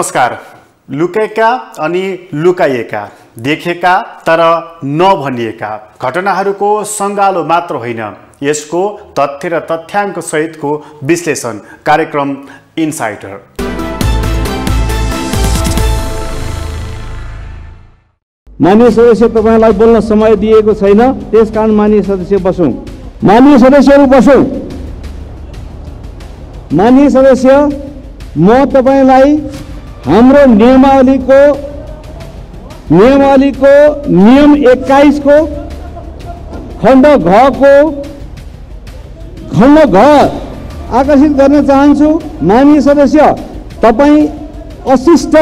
नमस्कार। लुकेका अनि लुकाइएका देखेका तर नभनिएका घटनाहरूको सङ्गालो मात्र होइन। यसको तथ्य र तथ्याङ्क सहितको विश्लेषण कार्यक्रम इन्साइडर मान्य सदस्य तपाईँलाई बोल्न समय दिएको छैन त्यसकारण मान्य सदस्य बसौँ। मान्य सदस्यहरू बसौँ। मान्य सदस्य म तपाईँलाई हाम्रो नियमावलीको नियमावलीको नियम एक्काइसको खण्ड घको खण्ड घ आकर्षित गर्न चाहन्छु। माननीय सदस्य तपाईँ अशिष्ट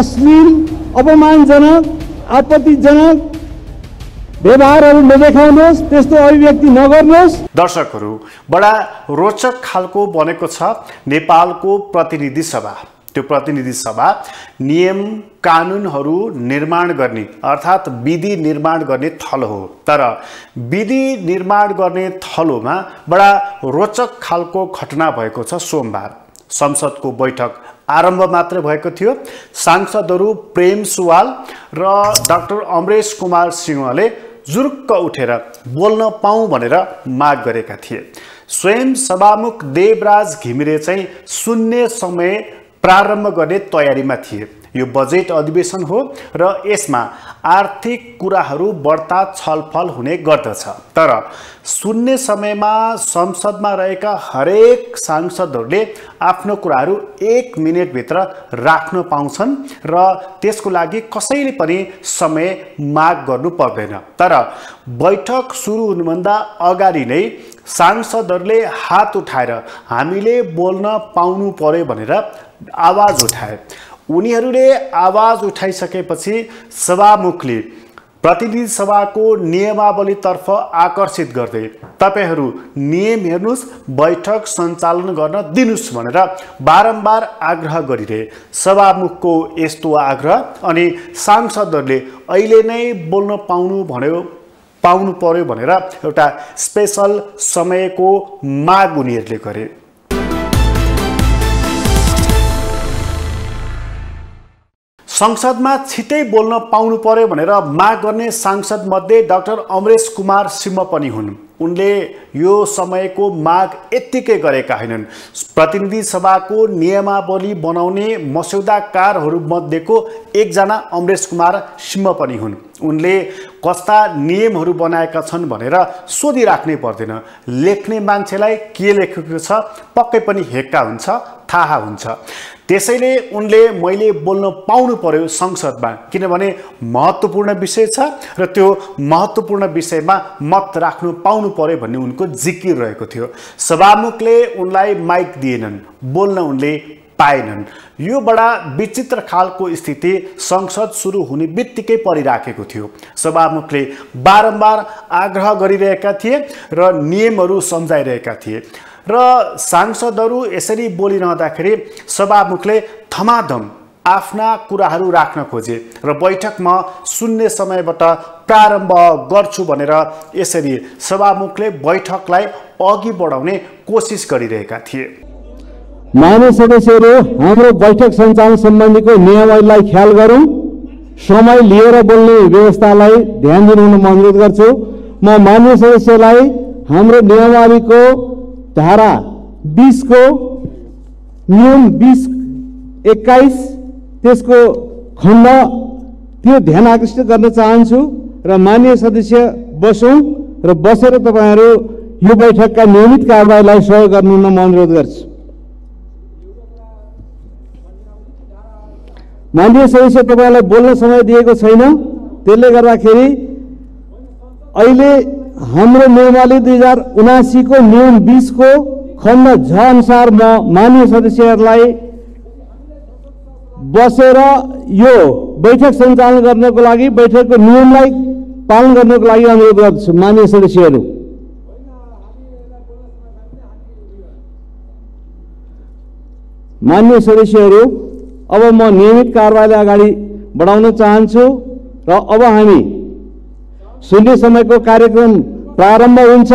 अश्लील अपमानजनक आपत्तिजनक व्यवहारहरू नदेखाउनुहोस् त्यस्तो अभिव्यक्ति नगर्नुहोस्। दर्शकहरू बडा रोचक खालको बनेको छ नेपालको प्रतिनिधि सभा। त्यो प्रतिनिधि सभा नियम कानुनहरू निर्माण गर्ने अर्थात् विधि निर्माण गर्ने थलो हो। तर विधि निर्माण गर्ने थलोमा बडा रोचक खालको घटना भएको छ सोमबार। संसदको बैठक आरम्भ मात्र भएको थियो। सांसदहरू प्रेम सुवाल र डाक्टर अमरेश कुमार सिंहले जुरुक्क उठेर बोल्न पाऊँ भनेर माग गरेका थिए। स्वयं सभामुख देवराज घिमिरे चाहिँ सुन्ने समय प्रारम्भ गर्ने तयारीमा थिए। यो बजेट अधिवेशन हो र यसमा आर्थिक कुराहरू बढ्ता छलफल हुने गर्दछ। तर सुन्ने समयमा संसदमा रहेका हरेक सांसदहरूले आफ्नो कुराहरू एक मिनटभित्र राख्न पाउँछन् र त्यसको लागि कसैले पनि समय माग गर्नु पर्दैन। तर बैठक सुरु हुनुभन्दा अगाडि नै सांसदहरूले हात उठाएर हामीले बोल्न पाउनु पर्यो भनेर आवाज उठाए। उनीहरूले आवाज उठाइसकेपछि सभामुखले प्रतिनिधि सभाको नियमावलीतर्फ आकर्षित गर्दै तपाईँहरू नियम हेर्नुहोस् बैठक सञ्चालन गर्न दिनुहोस् भनेर बारम्बार आग्रह गरिरहे। सभामुखको यस्तो आग्रह अनि सांसदहरूले अहिले नै बोल्न पाउनु भन्यो। पाउनु पर्यो भनेर एउटा स्पेसल समयको माग उनीहरूले गरे। संसदमा छिटै बोल्न पाउनु पर्यो भनेर माग गर्ने सांसद मध्ये डाक्टर अमरेश कुमार सिंह पनि हुन्। उनले यो समयको माग यत्तिकै गरेका होइनन्। प्रतिनिधि सभाको नियमावली बनाउने मस्यौदाकारहरूमध्येको एकजना अमरेश कुमार सिंह पनि हुन्। उनले कस्ता नियमहरू बनाएका छन् भनेर सोधिराख्नै पर्दैन। लेख्ने मान्छेलाई के लेखेको छ पक्कै पनि हेक्का हुन्छ थाहा हुन्छ। त्यसैले उनले मैले बोल्न पाउनु पर्यो संसदमा किनभने महत्त्वपूर्ण विषय छ र त्यो महत्त्वपूर्ण विषयमा मत राख्नु पाउनु पर्यो भन्ने उनको जिकिर रहेको थियो। सभामुखले उनलाई माइक दिएनन् बोल्न उनले पाएनन्। यो बडा विचित्र खालको स्थिति संसद सुरु हुने बित्तिकै परिराखेको थियो। सभामुखले बारम्बार आग्रह गरिरहेका थिए र नियमहरू सम्झाइरहेका थिए। र सांसदहरू यसरी बोलिरहँदाखेरि सभामुखले थमाधम आफ्ना कुराहरू राख्न खोजे र बैठकमा सुन्ने समयबाट प्रारम्भ गर्छु भनेर यसरी सभामुखले बैठकलाई अघि बढाउने कोसिस गरिरहेका थिए। मान्य सदस्यहरू हाम्रो बैठक सञ्चालन सम्बन्धीको नियमहरूलाई ख्याल गरौँ। समय लिएर बोल्ने व्यवस्थालाई ध्यान दिनु म अनुरोध गर्छु। म मान्य सदस्यलाई हाम्रो नियमावलीको धारा बिसको नियम बिस एक्काइस त्यसको खण्ड त्यो ध्यान आकर्षित गर्न चाहन्छु र मान्य सदस्य बसौँ र बसेर तपाईँहरू यो बैठकका नियमित कारवाहीलाई सहयोग गर्नु म अनुरोध गर्छु। मान्य सदस्य तपाईँलाई बोल्न समय दिएको छैन। त्यसले गर्दाखेरि अहिले हाम्रो नियमावली दुई हजार उनासीको नियम बिसको खण्ड झ अनुसार म मान्य सदस्यहरूलाई बसेर यो बैठक सञ्चालन गर्नको लागि बैठकको नियमलाई पालन गर्नको लागि अनुरोध गर्दछु मान्य सदस्यहरू। मान्य सदस्यहरू अब म नियमित कारवाहीलाई अगाडि बढाउन चाहन्छु र अब हामी शून्य समयको कार्यक्रम प्रारम्भ हुन्छ।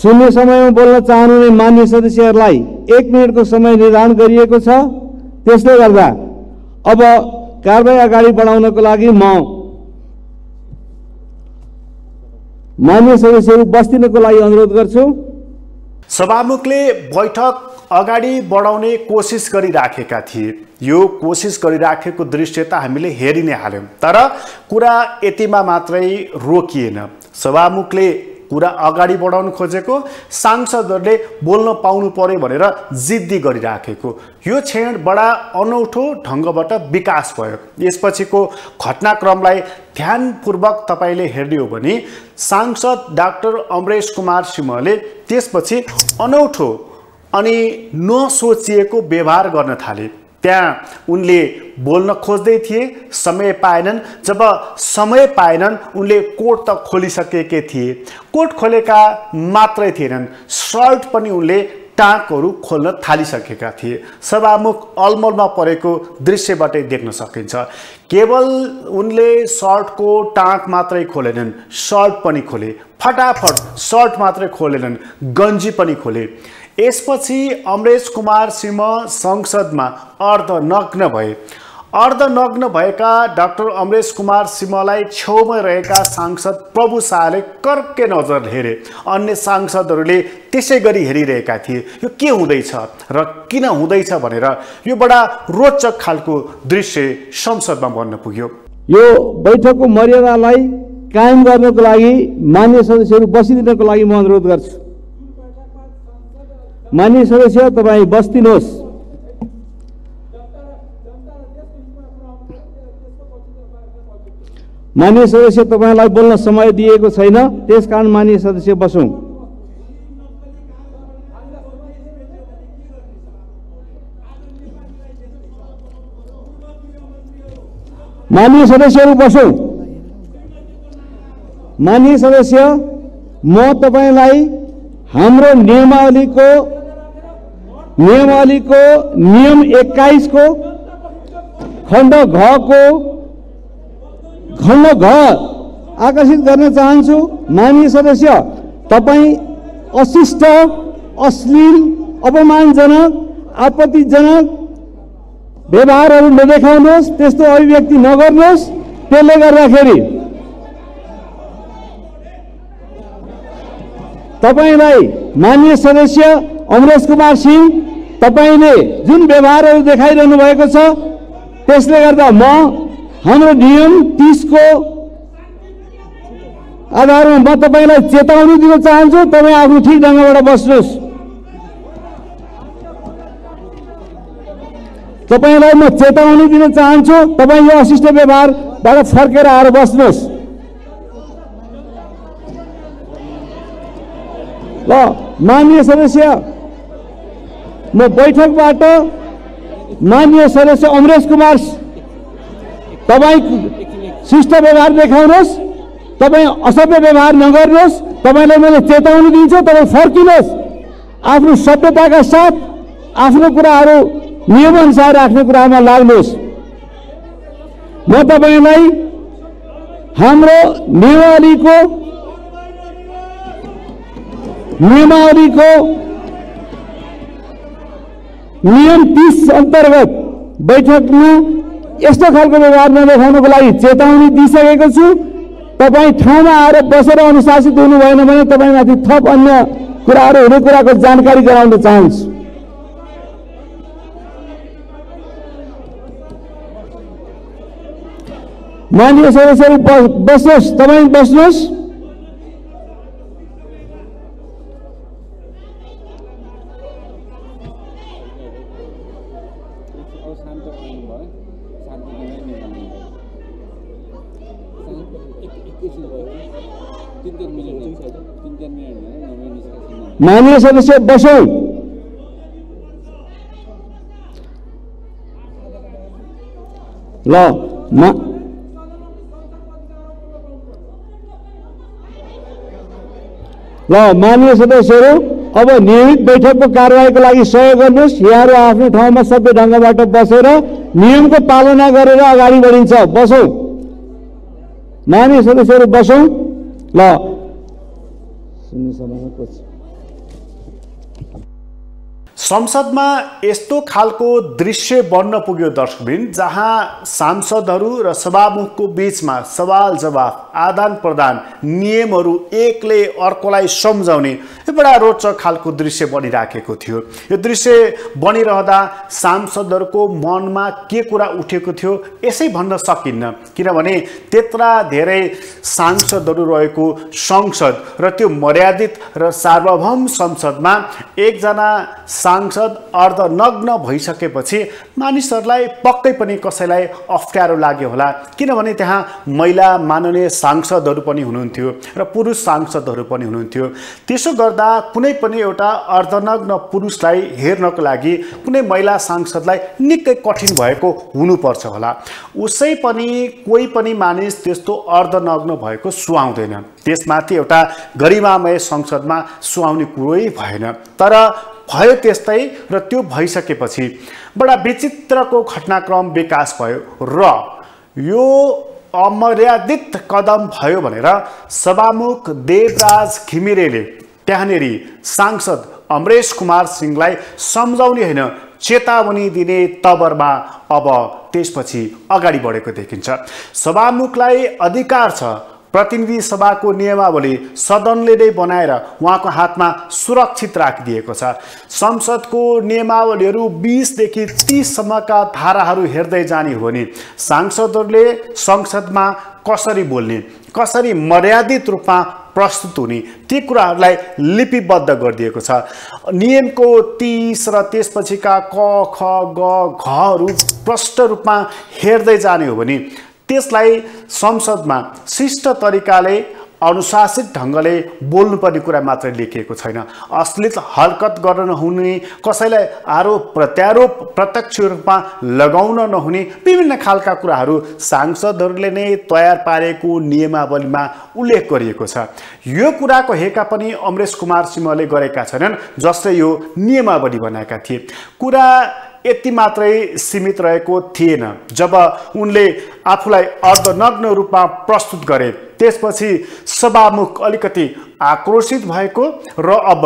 शून्य समयमा बोल्न चाहनुहुने मान्य सदस्यहरूलाई एक मिनटको समय निर्धारण गरिएको छ। त्यसले गर्दा अब कारवाही अगाडि बढाउनको लागि म मान्य सदस्यहरू बस्दिनको लागि अनुरोध गर्छु। सभामुखले बैठक अगाडि बढाउने कोसिस गरिराखेका थिए। यो कोसिस गरिराखेको दृश्य त हामीले हेरि नै हाल्यौँ तर कुरा यतिमा मात्रै रोकिएन। सभामुखले कुरा अगाडि बढाउनु खोजेको सांसदहरूले बोल्न पाउनु पर्यो भनेर जिद्दी गरिराखेको। यो क्षण बडा अनौठो ढङ्गबाट विकास भयो। यसपछिको घटनाक्रमलाई ध्यानपूर्वक तपाईँले हेर्ने हो भने सांसद डाक्टर अमरेश कुमार सिंहले त्यसपछि अनौठो अनि नसोचिएको व्यवहार गर्न थाले। त्यहाँ उनले बोल्न खोज्दै थिए समय पाएनन्। जब समय पाएनन् उनले कोट त खोलिसकेकै थिए। कोट खोलेका मात्रै थिएनन्। सर्ट पनि उनले टाँकहरू खोल्न थालिसकेका थिए। सभामुख अलमलमा परेको दृश्यबाटै देख्न सकिन्छ। केवल उनले सर्टको टाँक मात्रै खोलेनन्। सर्ट पनि खोले। फटाफट सर्ट मात्रै खोलेनन्। गन्जी पनि खोले। यसपछि अमरेश कुमार सिंह संसदमा अर्धनग्न भए। अर्धनग्न भएका डाक्टर अमरेश कुमार सिंहलाई छेउमै रहेका सांसद प्रभु शाहले कर्के नजर हेरे। अन्य सांसदहरूले त्यसै गरी हेरिरहेका थिए यो के हुँदैछ र किन हुँदैछ भनेर? यो बडा रोचक खालको दृश्य संसदमा बन्न पुग्यो। यो बैठकको मर्यादालाई कायम गर्नको लागि मान्य सदस्यहरू बसिदिनको लागि म अनुरोध गर्छु। मान्य सदस्य तपाईँ बस्दिनुहोस् मान्य सदस्य तपाईँलाई बोल्न समय दिएको छैन त्यसकारण मान्य सदस्य बसौँ। मान्य सदस्यहरू बसौँ। मान्य सदस्य म तपाईँलाई हाम्रो नियमावलीको नियमावलीको नियम एक्काइसको खण्ड घको खण्ड घ आकर्षित गर्न चाहन्छु। माननीय सदस्य तपाईँ अशिष्ट अश्लील अपमानजनक आपत्तिजनक व्यवहारहरू नदेखाउनुहोस् त्यस्तो अभिव्यक्ति नगर्नुहोस्। त्यसले गर्दाखेरि तपाईँलाई मान्य सदस्य अमरेश कुमार सिंह तपाईँले जुन व्यवहारहरू देखाइरहनु भएको छ त्यसले गर्दा म हाम्रो नियम तिसको आधारमा म तपाईँलाई चेतावनी दिन चाहन्छु। तपाईँ आफ्नो ठिक ढङ्गबाट बस्नुहोस्। तपाईँलाई म चेतावनी दिन चाहन्छु। तपाईँ यो अशिष्ट व्यवहारबाट फर्केर आएर बस्नुहोस्। ल मान्य सदस्य म बैठकबाट मान्य सदस्य अमरेश कुमार तपाईँ शिष्ट व्यवहार देखाउनुहोस् तपाईँ असभ्य व्यवहार नगर्नुहोस् तपाईँलाई मैले चेतावनी दिन्छु तपाईँ फर्किनुहोस्। आफ्नो सभ्यताका साथ आफ्नो कुराहरू नियमअनुसार राख्ने कुरामा लाग्नुहोस्। म तपाईँलाई हाम्रो नियमावलीको नियमावलीको नियम तिस अन्तर्गत बैठकमा यस्तो खालको व्यवहार नदेखाउनको लागि चेतावनी दिइसकेको छु। तपाईँ ठाउँमा आएर बसेर अनुशासित हुनु भएन भने तपाईँमाथि थप अन्य कुराहरू हुने कुराको जानकारी गराउन चाहन्छु। माननीय सदस्यहरू बस बस्नुहोस् तपाईँ बस्नुहोस् अब शान्त गर्नु भयो शान्तिमय निकाल्नु भयो शान्त एक एकैछिन भयो तिन चार मिनट हुन्छ तिन चार मिनट भयो नभए निष्कासन माननीय सदस्य बसौँ। ल ल माननीय सदस्यहरू। अब नियमित बैठकको कारवाहीको लागि सहयोग गर्नुहोस्। यहाँहरू आफ्नो ठाउँमा सभ्य ढङ्गबाट बसेर नियमको पालना गरेर अगाडि बढिन्छ। बसौँ। माननीय सदस्यहरू बसौँ। ल। संसदमा यस्तो खालको दृश्य बन्न पुग्यो दर्शकबिन जहाँ सांसदहरू र सभामुखको बिचमा सवाल जवाफ आदान प्रदान नियमहरू एकले अर्कोलाई सम्झाउने बडा रोचक खालको दृश्य बनिराखेको थियो। यो दृश्य बनिरहँदा सांसदहरूको मनमा के कुरा उठेको थियो यसै भन्न सकिन्न किनभने त्यत्रा धेरै सांसदहरू रहेको संसद र त्यो मर्यादित र सार्वभौम संसदमा एकजना सांसद अर्धनग्न भइसकेपछि मानिसहरूलाई पक्कै पनि कसैलाई अप्ठ्यारो लाग्यो होला। किनभने त्यहाँ महिला माननीय सांसदहरू पनि हुनुहुन्थ्यो र पुरुष सांसदहरू पनि हुनुहुन्थ्यो। त्यसो गर्दा कुनै पनि एउटा अर्धनग्न पुरुषलाई हेर्नको लागि कुनै महिला सांसदलाई निकै कठिन भएको हुनुपर्छ होला। उसै पनि कोही पनि मानिस त्यस्तो अर्धनग्न भएको सुहाउँदैन। त्यसमाथि एउटा गरिमामय संसदमा सुहाउने कुरै भएन। तर भयो त्यस्तै र त्यो भइसकेपछि बडा विचित्रको घटनाक्रम विकास भयो र यो अमर्यादित कदम भयो भनेर सभामुख देवराज घिमिरेले त्यहाँनिर सांसद अमरेश कुमार सिंहलाई सम्झाउने होइन चेतावनी दिने तबरमा अब त्यसपछि अगाडि बढेको देखिन्छ। सभामुखलाई अधिकार छ प्रतिनिधि सभाको नियमावली सदनले नै बनाएर उहाँको हातमा सुरक्षित राखिदिएको छ। संसदको नियमावलीहरू बिसदेखि तिससम्मका धाराहरू हेर्दै जाने हो भने सांसदहरूले संसदमा कसरी बोल्ने कसरी मर्यादित रूपमा प्रस्तुत हुने ती कुराहरूलाई लिपिबद्ध गरिदिएको छ। नियमको तिस र त्यसपछिका क ख ग घहरू प्रष्ट रूपमा हेर्दै जाने हो भने त्यसलाई संसदमा शिष्ट तरिकाले अनुशासित ढङ्गले बोल्नुपर्ने कुरा मात्रै लेखिएको छैन। अश्लील हरकत गर्न नहुने कसैलाई आरोप प्रत्यारोप प्रत्यक्ष रूपमा लगाउन नहुने विभिन्न खालका कुराहरू सांसदहरूले नै तयार पारेको नियमावलीमा उल्लेख गरिएको छ। यो कुराको हेका पनि अमरेश कुमार सिंहले गरेका छैनन् जसले यो नियमावली बनाएका थिए। कुरा यति मात्रै सीमित रहेको थिएन। जब उनले आफूलाई अर्धनग्न रूपमा प्रस्तुत गरे त्यसपछि सभामुख अलिकति आक्रोशित भएको र अब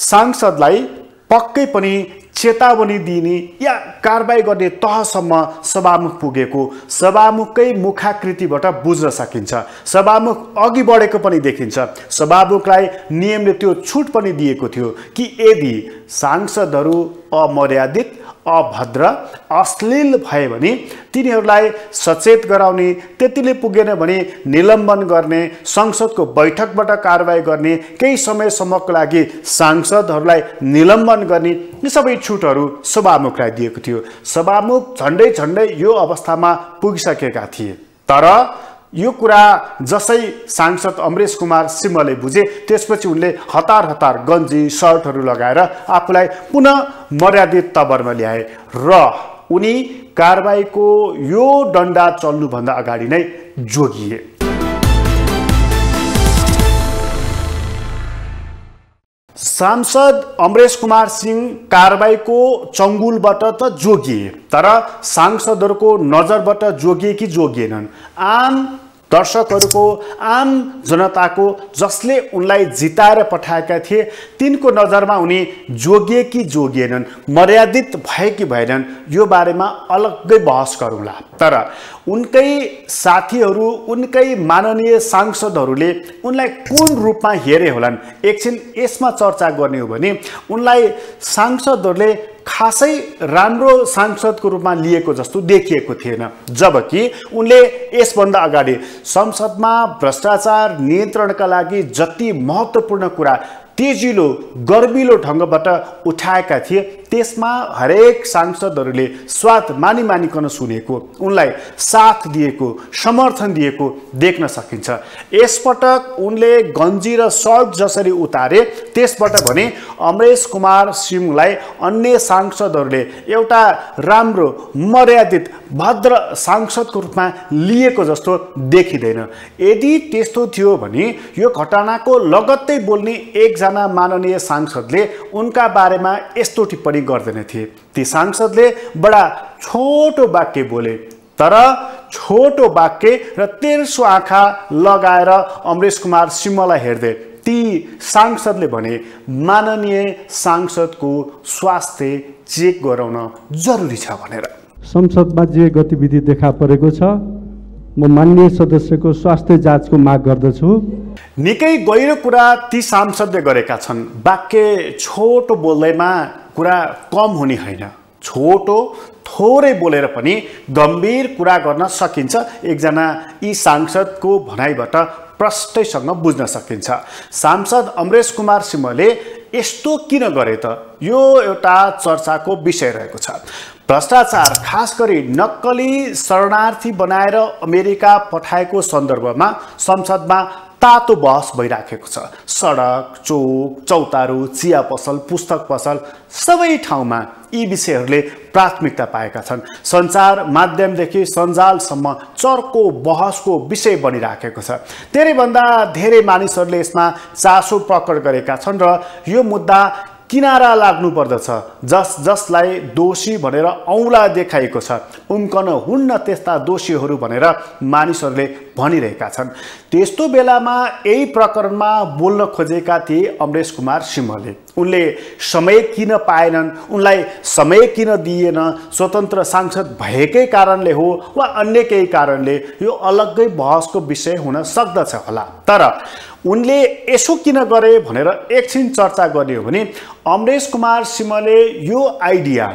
सांसदलाई पक्कै पनि चेतावनी दिने या कारवाही गर्ने तहसम्म सभामुख पुगेको। सभामुखकै मुखाकृतिबाट बुझ्न सकिन्छ। सभामुख अघि बढेको पनि देखिन्छ। सभामुखलाई नियमले त्यो छुट पनि दिएको थियो कि यदि सांसदहरू अमर्यादित अभद्र अश्लील भए भने तिनीहरूलाई सचेत गराउने त्यतिले पुगेन भने निलम्बन गर्ने संसदको बैठकबाट कारवाही गर्ने केही समयसम्मको लागि सांसदहरूलाई निलम्बन गर्ने यी सबै छुटहरू सभामुखलाई दिएको थियो। सभामुख झन्डै झन्डै यो अवस्थामा पुगिसकेका थिए। तर यो कुरा जसै सांसद अमरेश कुमार सिंहले बुझे त्यसपछि उनले हतार हतार गन्जी सर्टहरू लगाएर आफूलाई पुनः मर्यादित तवरमा ल्याए र उनी कारवाहीको यो डन्डा चल्नुभन्दा अगाडि नै जोगिए। सांसद अमरेश कुमार सिंह कारवाहीको चङ्गुलबाट त जोगिए तर सांसदहरूको नजरबाट जोगिए कि जोगिएनन्। आम दर्शकहरूको आम जनताको जसले उनलाई जिताएर पठाएका थिए तिनको नजरमा उनी जोगिए कि जोगिएनन् मर्यादित भए कि भएनन् यो बारेमा अलग्गै बहस गरौँला। तर उनकै साथीहरू उनकै माननीय सांसदहरूले उनलाई कुन रूपमा हेरे होलान्? एकछिन यसमा चर्चा गर्ने हो भने उनलाई सांसदहरूले खासै राम्रो सांसदको रूपमा लिएको जस्तो देखिएको थिएन। जबकि उनले यसभन्दा अगाडि संसदमा भ्रष्टाचार नियन्त्रणका लागि जति महत्त्वपूर्ण कुरा तेजिलो गर्विलो ढङ्गबाट उठाएका थिए। त्यसमा हरेक सांसदहरूले स्वाद मानि मानिकन सुनेको उनलाई साथ दिएको समर्थन दिएको देख्न सकिन्छ। यसपटक उनले गन्जी र सर्ट जसरी उतारे त्यसबाट भने अमरेश कुमार सिंहलाई अन्य सांसदहरूले एउटा राम्रो मर्यादित भद्र सांसदको रूपमा लिएको जस्तो देखिँदैन। यदि त्यस्तो थियो भने यो घटनाको लगत्तै बोल्ने एकजना माननीय सांसदले उनका बारेमा यस्तो टिप्पणी गर्दैनथे। ती सांसदले बडा छोटो वाक्य बोले तर छोटो वाक्य र तेर्सो आँखा लगाएर अमरेश कुमार सिंहलाई हेर्दै ती सांसदले भने माननीय सांसदको स्वास्थ्य चेक गराउन जरुरी छ भनेर। संसदमा जे गतिविधि देखा परेको छ म माननीय सदस्यको स्वास्थ्य जाँचको माग गर्दछु। निकै गहिरो कुरा ती सांसदले गरेका छन्। वाक्य छोटो बोल्दैमा कुरा कम हुने होइन। छोटो थोरै बोलेर पनि गम्भीर कुरा गर्न सकिन्छ। एकजना यी सांसदको भनाइबाट प्रष्टैसँग बुझ्न सकिन्छ। सांसद अमरेश कुमार सिंहले यस्तो किन गरे त? यो एउटा चर्चाको विषय रहेको छ। भ्रष्टाचार खास गरी नक्कली शरणार्थी बनाएर अमेरिका पठाएको सन्दर्भमा संसदमा तातो बहस भइराखेको छ। सडक चोक चौतारो चिया पसल पुस्तक पसल सबै ठाउँमा यी विषयहरूले प्राथमिकता पाएका छन्। सञ्चार माध्यमदेखि सञ्जालसम्म चर्को बहसको विषय बनिराखेको छ। धेरैभन्दा धेरै मानिसहरूले यसमा चासो प्रकट गरेका छन् र यो मुद्दा किनारा लाग्नु पर्दछ। जस जसलाई दोषी भनेर औँला देखाइएको छ उम्कन हुन्न त्यस्ता दोषीहरू भनेर मानिसहरूले भनिरहेका छन्। त्यस्तो बेलामा यही प्रकरणमा बोल्न खोजेका थिए अमरेश कुमार सिंहले। उनले समय किन पाएनन् उनलाई समय किन दिएन स्वतन्त्र सांसद भएकै कारणले हो वा अन्य केही कारणले यो अलग्गै बहसको विषय हुन सक्दछ होला। तर उनले यसो किन गरे भनेर एकछिन चर्चा गर्ने हो भने अमरेश कुमार सिंहले यो आइडिया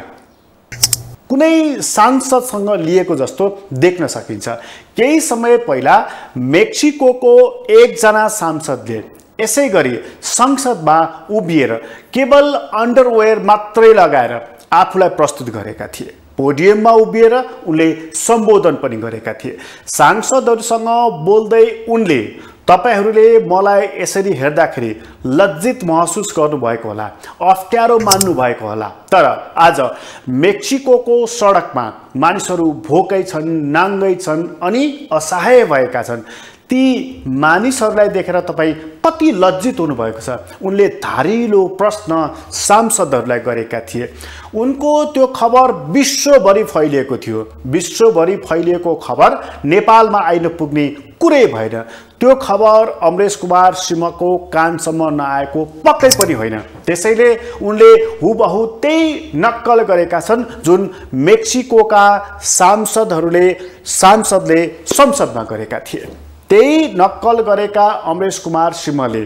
कुनै सांसदसँग लिएको जस्तो देख्न सकिन्छ। केही समय पहिला मेक्सिकोको एकजना सांसदले यसै गरी संसदमा उभिएर केवल अन्डरवेयर मात्रै लगाएर आफूलाई प्रस्तुत गरेका थिए। पोडियममा उभिएर उनले सम्बोधन पनि गरेका थिए। सांसदहरूसँग बोल्दै उनले तपाईँहरूले मलाई यसरी हेर्दाखेरि लज्जित महसुस गर्नुभएको होला अप्ठ्यारो मान्नुभएको होला। तर आज मेक्सिकोको सडकमा मानिसहरू भोकै छन् नाङ्गै छन् अनि असहाय भएका छन्। ती मानिसहरूलाई देखेर तपाईँ कति लज्जित हुनुभएको छ। उनले धारिलो प्रश्न सांसदहरूलाई गरेका थिए। उनको त्यो खबर विश्वभरि फैलिएको थियो। विश्वभरि फैलिएको खबर नेपालमा आइन पुग्ने कुरै भएन। त्यो खबर अमरेश कुमार सिंहको कानसम्म नआएको पक्कै पनि होइन। त्यसैले उनले हुबहु त्यही नक्कल गरेका छन् जुन मेक्सिकोका सांसदहरूले सांसदले संसदमा गरेका थिए। त्यही नक्कल गरेका अमरेश कुमार सिंहले।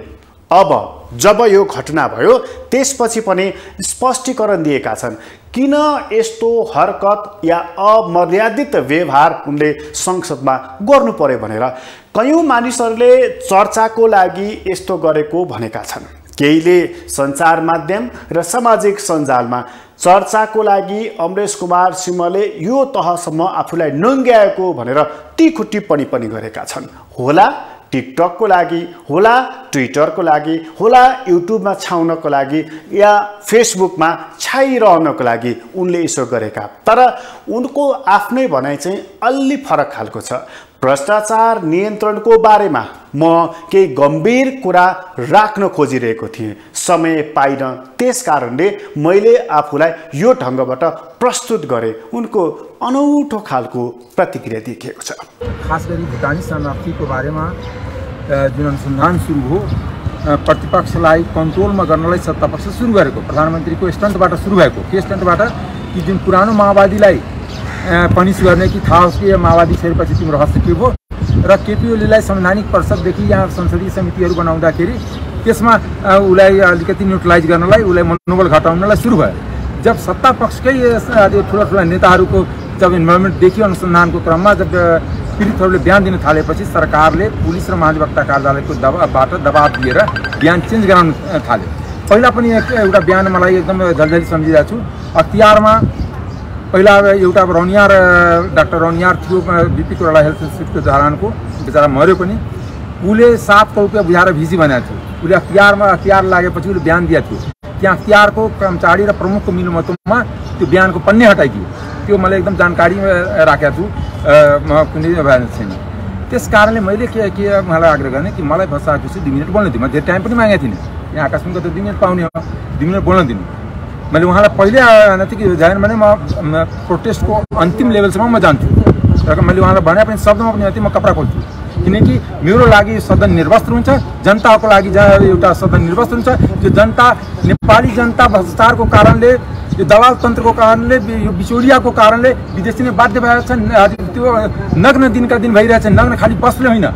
अब जब यो घटना भयो त्यसपछि पनि स्पष्टीकरण दिएका छन्। किन यस्तो हरकत या अमर्यादित व्यवहार उनले संसदमा गर्नु पर्यो भनेर कयौँ मानिसहरूले चर्चाको लागि यस्तो गरेको भनेका छन्। केहीले सञ्चार माध्यम र सामाजिक सञ्जालमा चर्चाको लागि अमरेश कुमार सिंहले यो तहसम्म आफूलाई नङ्ग्याएको भनेर तिखो टिप्पणी पनि गरेका छन्। होला टिकटकको लागि होला ट्विटरको लागि होला युट्युबमा छाउनको लागि या फेसबुकमा छाइरहनको लागि उनले यसो गरेका। तर उनको आफ्नै भनाइ चाहिँ अलि फरक खालको छ। भ्रष्टाचार नियन्त्रणको बारेमा म केही गम्भीर कुरा राख्न खोजिरहेको थिएँ। समय पाइन। त्यस कारणले मैले आफूलाई यो ढङ्गबाट प्रस्तुत गरेँ। उनको अनौठो खालको प्रतिक्रिया देखिएको छ। खास गरी भुटानी शरणार्थीको बारेमा जुन अनुसन्धान सुरु हो प्रतिपक्षलाई कन्ट्रोलमा गर्नलाई सत्तापक्ष सुरु गरेको। प्रधानमन्त्रीको स्टन्टबाट सुरु भएको। के स्टन्टबाट कि जुन पुरानो माओवादीलाई पनिस गर्ने कि थाहा होस् कि माओवादी छोडेपछि तिम्रो हस्तक्षेप हो र केपी ओलीलाई संवैधानिक परिषददेखि यहाँ संसदीय समितिहरू बनाउँदाखेरि त्यसमा उसलाई अलिकति न्युट्रलाइज गर्नलाई उसलाई मनोबल घटाउनलाई सुरु भयो। जब सत्ता पक्षकै ठुला ठुला नेताहरूको जब इन्भल्भमेन्ट देखियो अनुसन्धानको क्रममा जब पीडितहरूले बिहान दिन थालेपछि सरकारले पुलिस र महाधिवक्ता कार्यालयको दबावबाट दबाब दिएर बिहान चेन्ज गराउन थाल्यो। पहिला पनि एउटा बिहान मलाई एकदम जल्दी सम्झिरहेको छु। अख्तियारमा पहिला एउटा रौनियार डाक्टर रौनियार थियो बिपी कोराला हेल्थ इन्स्टिट्युटको जहानको बिचरा मऱ्यो पनि। उसले सात सौ रुपियाँ बुझाएर भिजी बनाएको थियो। उसले अख्तियारमा अख्तियार लागेपछि उसले बिहान दिएको थियो। त्यहाँ अख्तियारको कर्मचारी र प्रमुखको मिलोमतोमा त्यो बिहानको पन्ने हटाइदियो। त्यो मैले एकदम जानकारी राखेको छु। कुनै भएन छैन त्यस कारणले मैले के के उहाँलाई आग्रह गर्ने कि मलाई भसाएपछि दुई मिनट बोल्न दिनु। म धेरै टाइम पनि मागेको थिइनँ। यहाँ आकाशमा त दुई मिनट पाउने हो। दुई मिनट बोल्न दिनु। मैले उहाँलाई पहिले कि जाएन भने म प्रोटेस्टको अन्तिम लेभलसम्म म जान्छु र मैले उहाँलाई भने पनि शब्दमा पनि म कपडा खोल्छु किनकि मेरो लागि सदन निर्वस्त्र हुन्छ जनताको लागि जहाँ एउटा सदन निर्वस्त्र हुन्छ त्यो जनता नेपाली जनता भ्रष्टाचारको कारणले यो दलाल तन्त्रको कारणले यो बिचौलियाको कारणले विदेशी नै बाध्य भएर छन् त्यो नग्न दिनका दिन भइरहेछन् नग्न खालि बस्ने होइन।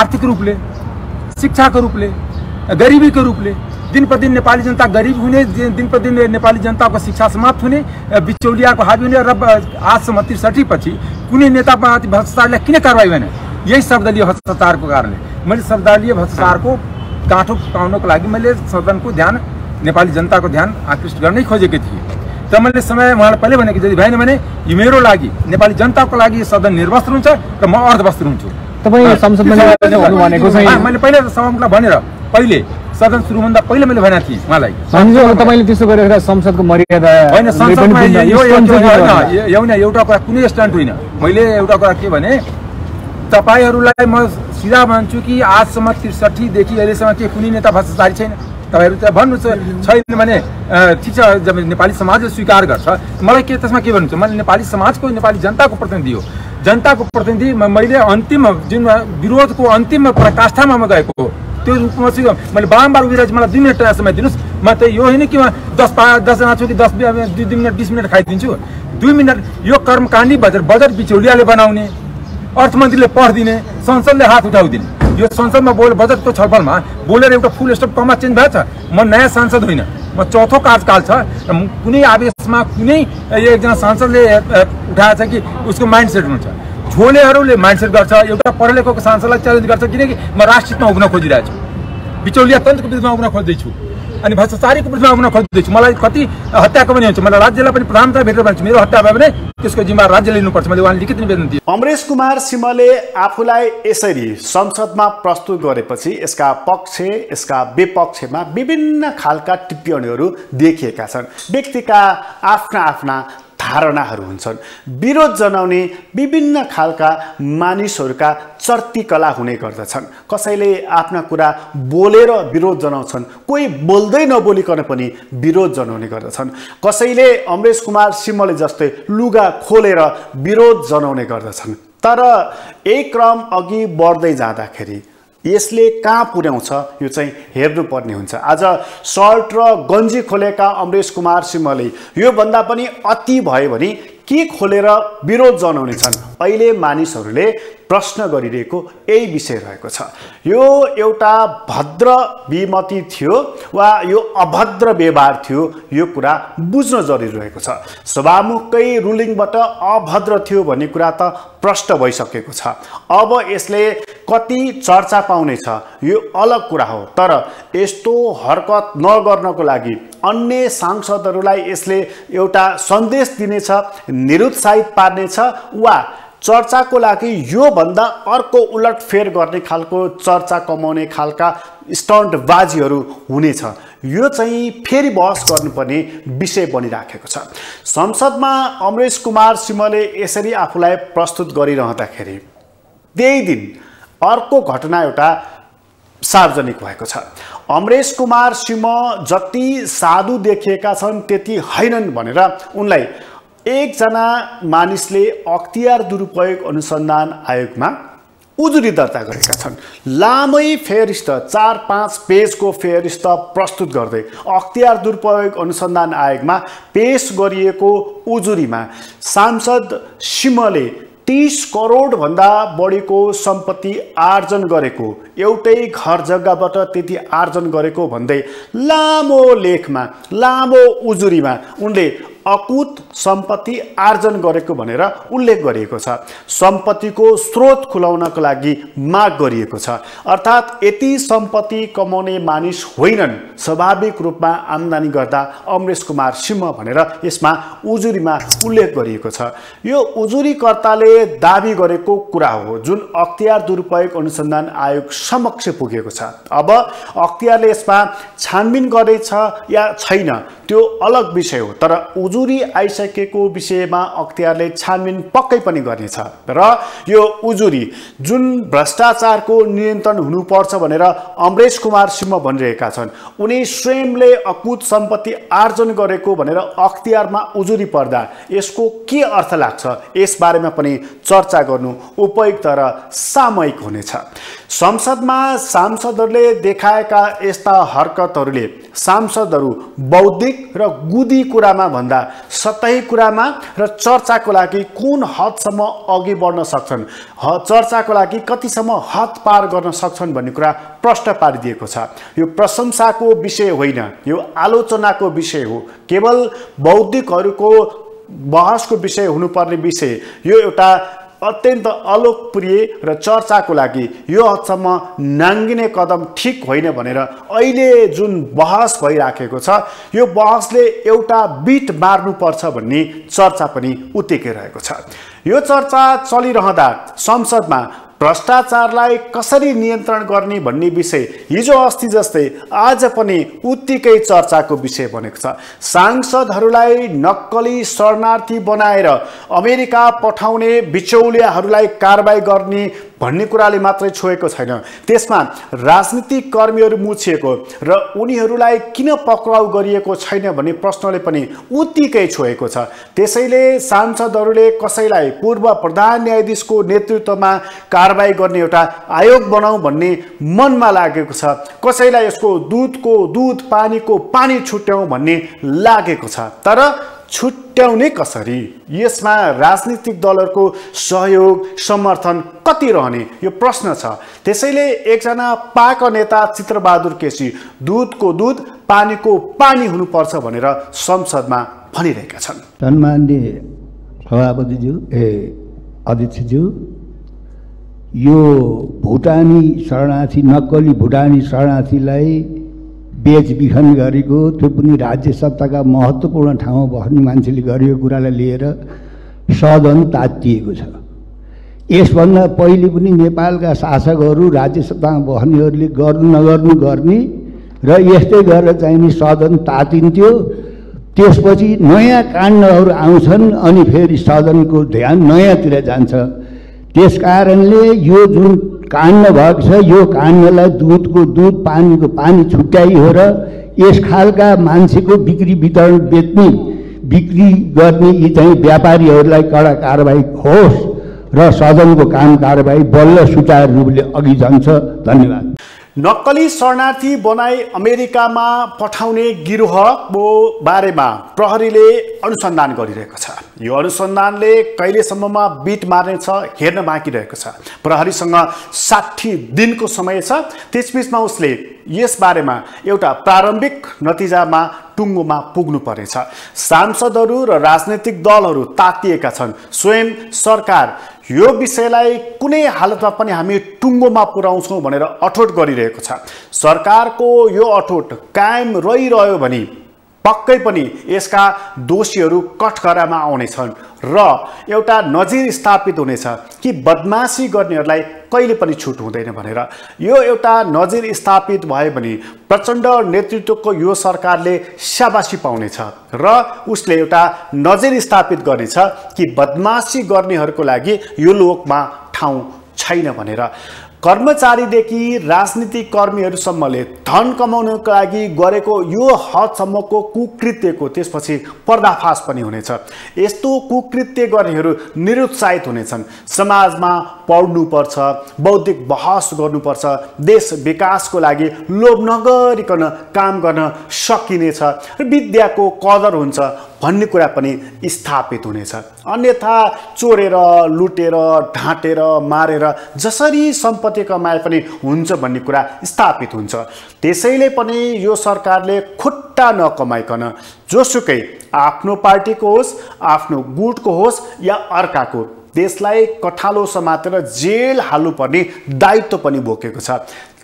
आर्थिक रूपले शिक्षाको रूपले गरिबीको रूपले दिन प्रतिदिन नेपाली जनता गरिब हुने दिन दिन प्रतिदिन नेपाली जनताको शिक्षा समाप्त हुने बिचौलियाको हाबी हुने र आजसम्म त्रिसठी पछि कुनै नेतामाथि भ्रष्टाचारलाई किन कारवाही भएन? यही सर्वदलीय भ्रष्टाचारको कारणले मैले सर्वदलीय भ्रष्टाचारको गाँठो पाउनको लागि मैले सदनको ध्यान नेपाली जनताको ध्यान आकृष्ट गर्नै खोजेको थिएँ। त मैले समय उहाँलाई पहिले भनेको यदि भएन भने यो मेरो लागि नेपाली जनताको लागि यो सदन निर्वस्त्र हुन्छ र म अर्धवस्त्र हुन्छु। मैले पहिले सभामुखलाई भनेर पहिले सदन सुरुभन्दा पहिले मैले भनेको थिएँ उहाँलाई। तपाईँले त्यसो गरेर संसदको मर्यादा होइन संसदमा होइन, एउटा कुरा कुनै स्ट्यान्ड होइन। मैले एउटा कुरा के भने तपाईँहरूलाई म सिधा भन्छु कि आजसम्म त्रिसठीदेखि अहिलेसम्म के कुनै नेता भ्रष्टाचारी छैन। तपाईँहरू त भन्नुहोस् छैन भने ठिक छ जब नेपाली समाजले स्वीकार गर्छ। मलाई के त्यसमा के भन्नुहुन्छ मैले नेपाली समाजको नेपाली जनताको प्रतिनिधि हो। जनताको प्रतिनिधि मैले अन्तिम जुन विरोधको अन्तिम पराकाष्ठामा म गएको हो त्यो रूपमा चाहिँ मैले बारम्बार उभिरहेको मलाई दुई मिनट समय दिनुहोस्। म त यो होइन कि म दस पा दसजना छु कि दस दुई दुई मिनट बिस मिनट खाइदिन्छु। दुई मिनट यो कर्मकाण्डी बजेट बजेट बिचौलियाले बनाउने अर्थमन्त्रीले पढिदिने संसदले हात उठाउदिने। यो संसदमा बोल बजेटको छलफलमा बोलेर एउटा फुल स्टप कमा चेन्ज भएछ। म नयाँ सांसद होइन। चौथो कार्यकाल छ। कुनै आवेशमा कुनै एकजना सांसदले उठाएछ कि उसको माइन्ड सेट हुन्छ झोलेहरूले माइन्ड सेट गर्छ एउटा पढे लेखेको सांसदलाई च्यालेन्ज गर्छ किनकि म राष्ट्रियमा उभिन खोजिरहेको छु बिचौलिया तन्त्रको विरुद्धमा उभिन खोज्दैछु। अनि भ्रष्टाचारीको विरुद्धमा उभिन खोज्दैछु मलाई कति हत्याको पनि हुन्छ। मलाई राज्यलाई पनि प्रधानता भेटेर भन्छु मेरो हत्या भयो भने त्यसको जिम्मा राज्यले लिनुपर्छ। मैले उहाँले लिखित निवेदन दिएँ। अमरेश कुमार सिंहले आफूलाई यसरी संसदमा प्रस्तुत गरेपछि यसका पक्ष यसका विपक्षमा विभिन्न खालका टिप्पणीहरू देखिएका छन्। व्यक्तिका आफ्ना आफ्ना धारणाहरू हुन्छन्। विरोध जनाउने विभिन्न खालका मानिसहरूका चर्तीकला हुने गर्दछन्। कसैले आफ्ना कुरा बोलेर विरोध जनाउँछन् कोही बोल्दै नबोलिकन पनि विरोध जनाउने गर्दछन्। कसैले अमरेश कुमार सिंहले जस्तै लुगा खोलेर विरोध जनाउने गर्दछन्। तर यही क्रम अघि बढ्दै जाँदाखेरि यसले कहाँ पुर्याउँछ यो चाहिँ हेर्नुपर्ने हुन्छ। आज सर्ट र गन्जी खोलेका अमरेश कुमार सिंहले योभन्दा पनि अति भयो भने के खोलेर विरोध जनाउने छन्? अहिले मानिसहरूले प्रश्न गरिरहेको यही विषय रहेको छ। यो एउटा भद्र विमति थियो वा यो अभद्र व्यवहार थियो यो कुरा बुझ्न जरुरी रहेको छ। सभामुखकै रुलिङबाट अभद्र थियो भन्ने कुरा त प्रष्ट भइसकेको छ। अब यसले कति चर्चा पाउनेछ यो अलग कुरा हो। तर यस्तो हरकत नगर्नको लागि अन्य सांसदहरूलाई यसले एउटा सन्देश दिनेछ निरुत्साहित पार्नेछ वा चर्चाको लागि योभन्दा अर्को उलटफेर गर्ने खालको चर्चा कमाउने खालका स्टन्टबाजीहरू हुनेछ। यो चाहिँ फेरि बहस गर्नुपर्ने विषय बनिराखेको छ। संसदमा अमरेश कुमार सिंहले यसरी आफूलाई प्रस्तुत गरिरहँदाखेरि त्यही दिन अर्को घटना एउटा सार्वजनिक भएको छ। अमरेश कुमार सिंह जति साधु देखिएका छन् त्यति होइनन् भनेर उनलाई एकजना मानिसले अख्तियार दुरुपयोग अनुसन्धान आयोगमा उजुरी दर्ता गरेका छन्। लामै फेरिस्त चार पाँच पेजको फेरिस्त प्रस्तुत गर्दै अख्तियार दुरुपयोग अनुसन्धान आयोगमा पेश गरिएको उजुरीमा सांसद सिंहले तिस करोडभन्दा बढीको सम्पत्ति आर्जन गरेको एउटै घर जग्गाबाट त्यति आर्जन गरेको भन्दै लामो लेखमा लामो उजुरीमा उनले अकुत सम्पत्ति आर्जन गरेको भनेर उल्लेख गरिएको छ। सम्पत्तिको स्रोत खुलाउनको लागि माग गरिएको छ। अर्थात् यति सम्पत्ति कमाउने मानिस होइनन् स्वाभाविक रूपमा आम्दानी गर्दा अमरेश कुमार सिंह भनेर यसमा उजुरीमा उल्लेख गरिएको छ। यो उजुरीकर्ताले दावी गरेको कुरा हो जुन अख्तियार दुरुपयोग अनुसन्धान आयोग समक्ष पुगेको छ। अब अख्तियारले यसमा छानबिन गर्दैछ या छैन त्यो अलग विषय हो तर उजुरी उजुरी आइसकेको विषयमा अख्तियारले छानबिन पक्कै पनि गर्नेछ। र यो उजुरी जुन भ्रष्टाचारको नियन्त्रण हुनुपर्छ भनेर अमरेश कुमार सिंह भनिरहेका छन् उनी स्वयंले अकुत सम्पत्ति आर्जन गरेको भनेर अख्तियारमा उजुरी पर्दा यसको के अर्थ लाग्छ यसबारेमा पनि चर्चा गर्नु उपयुक्त र सामयिक हुनेछ। संसदमा सांसदहरूले देखाएका यस्ता हरकतहरूले सांसदहरू बौद्धिक र गुदी कुरामा भन्दा सतही कुरामा र चर्चाको लागि कुन हदसम्म अघि बढ्न सक्छन्? ह चर्चाको लागि कतिसम्म हद पार गर्न सक्छन् भन्ने कुरा प्रश्न पारिदिएको छ। यो प्रशंसाको विषय होइन यो आलोचनाको विषय हो। केवल बौद्धिकहरूको बहसको विषय हुनुपर्ने विषय यो एउटा अत्यन्त अलोकप्रिय र चर्चाको लागि यो हदसम्म नाङ्गिने कदम ठिक होइन भनेर अहिले जुन बहस भइराखेको छ यो बहसले एउटा बिट मार्नुपर्छ भन्ने चर्चा पनि उत्तिकै रहेको छ। यो चर्चा चलिरहँदा संसदमा भ्रष्टाचारलाई कसरी नियन्त्रण गर्ने भन्ने विषय हिजो अस्ति जस्तै आज पनि उत्तिकै चर्चाको विषय बनेको छ। सांसदहरूलाई नक्कली शरणार्थी बनाएर अमेरिका पठाउने बिचौलियाहरूलाई कारवाही गर्ने भन्ने कुराले मात्रै छोएको छैन। त्यसमा राजनीतिक कर्मीहरू मुछिएको र उनीहरूलाई किन पक्राउ गरिएको छैन भन्ने प्रश्नले पनि उत्तिकै छोएको छ। त्यसैले सांसदहरूले कसैलाई पूर्व प्रधान न्यायाधीशको नेतृत्वमा कारवाही गर्ने एउटा आयोग बनाऊ भन्ने मनमा लागेको छ। कसैलाई यसको दुधको दुध पानीको पानी छुट्याउँ भन्ने लागेको छ। तर छुट्याउने कसरी? यसमा राजनीतिक दलहरूको सहयोग समर्थन कति रहने? यो प्रश्न छ। त्यसैले एकजना पाक नेता चित्रबहादुर केसी दुधको दुध पानीको पानी हुनुपर्छ भनेर संसदमा भनिरहेका छन्। सन्मान्य सभापतिज्यू ए अध्यक्षज्यू यो भुटानी शरणार्थी नक्कली भुटानी शरणार्थीलाई बेचबिखन गरेको त्यो पनि राज्य सत्ताका महत्त्वपूर्ण ठाउँमा बस्ने मान्छेले गरेको कुरालाई लिएर सदन तातिएको छ। यसभन्दा पहिले पनि नेपालका शासकहरू राज्य सत्तामा बस्नेहरूले गर्नु नगर्नु गर्ने र यस्तै गरेर चाहिँ नि सदन तातिन्थ्यो। त्यसपछि नयाँ काण्डहरू आउँछन् अनि फेरि सदनको ध्यान नयाँतिर जान्छ। त्यस कारणले यो जुन काण्ड भएको छ। यो काण्डलाई दुधको दुध पानीको पानी छुट्याइ हो र यस खालका मान्छेको बिक्री वितरण बेच्ने बिक्री गर्ने यी चाहिँ व्यापारीहरूलाई कडा कारवाही होस् र सदनको काम कारवाही बल्ल सुचारू रूपले अघि जान्छ। धन्यवाद। नक्कली शरणार्थी बनाई अमेरिकामा पठाउने गिरोहको बारेमा प्रहरीले अनुसन्धान गरिरहेको छ। यो अनुसन्धानले कहिलेसम्ममा बिट मार्नेछ हेर्न बाँकी रहेको छ। प्रहरीसँग साठी दिनको समय छ। त्यसबिचमा उसले यसबारेमा एउटा प्रारम्भिक नतिजामा टुङ्गोमा पुग्नु पर्नेछ। सांसदहरू र राजनैतिक दलहरू तातिएका छन्। स्वयं सरकार यो विषयलाई कुनै हालतमा पनि हामी टुङ्गोमा पुर्याउँछौँ भनेर अठोट गरिरहेको छ। सरकारको यो अठोट कायम रहिरह्यो भने पक्कै पनि यसका दोषीहरू कठघरामा आउनेछन् र एउटा नजिर स्थापित हुनेछ कि बदमासी गर्नेहरूलाई कहिले पनि छुट हुँदैन भनेर। यो एउटा नजिर स्थापित भयो भने प्रचण्ड नेतृत्वको यो सरकारले स्याबासी पाउनेछ र उसले एउटा नजिर स्थापित गर्नेछ कि बदमासी गर्नेहरूको लागि यो लोकमा ठाउँ छैन भनेर। कर्मचारीदेखि राजनीतिक कर्मीहरूसम्मले धन कमाउनको लागि गरेको यो हदसम्मको कुकृत्यको त्यसपछि पर्दाफास पनि हुनेछ। यस्तो कुकृत्य गर्नेहरू निरुत्साहित हुनेछन्। समाजमा पढ्नुपर्छ बौद्धिक बहस गर्नुपर्छ देश विकासको लागि लोभ नगरिकन काम गर्न सकिनेछ र विद्याको कदर हुन्छ भन्ने कुरा पनि स्थापित हुनेछ। अन्यथा चोरेर लुटेर ढाँटेर मारेर जसरी सम्पत्ति कमाए पनि हुन्छ भन्ने कुरा स्थापित हुन्छ। त्यसैले पनि यो सरकारले खुट्टा नकमाइकन जोसुकै आफ्नो पार्टीको होस् आफ्नो गुटको होस् या अर्काको देशलाई कठालो समातेर जेल हाल्नुपर्ने दायित्व पनि बोकेको छ।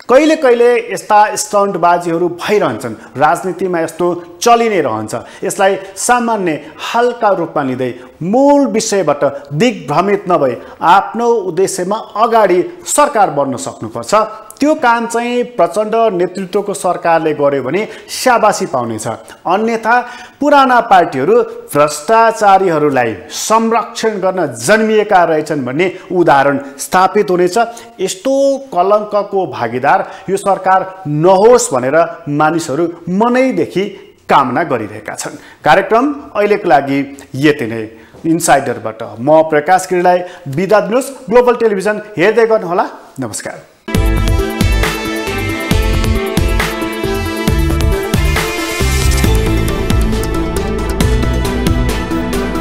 कहिले कहिले यस्ता स्टन्टबाजीहरू भइरहन्छन्। राजनीतिमा यस्तो चलि नै रहन्छ। यसलाई सामान्य हल्का रूपमा लिँदै मूल विषयबाट दिग्भ्रमित नभई आफ्नो उद्देश्यमा अगाडि सरकार बन्न सक्नुपर्छ। त्यो काम चाहिँ प्रचण्ड नेतृत्वको सरकारले गर्यो भने स्याबासी पाउनेछ। अन्यथा पुराना पार्टीहरू भ्रष्टाचारीहरूलाई संरक्षण गर्न जन्मिएका रहेछन् भन्ने उदाहरण स्थापित हुनेछ। यस्तो कलङ्कको भागीदार यो सरकार नहोस् भनेर मानिसहरू मनैदेखि कामना गरिरहेका छन्। कार्यक्रम अहिलेको लागि यति नै। इन्साइडरबाट म प्रकाश गिरीलाई बिदा दिनुहोस्। ग्लोबल टेलिभिजन हेर्दै गर्नुहोला। नमस्कार।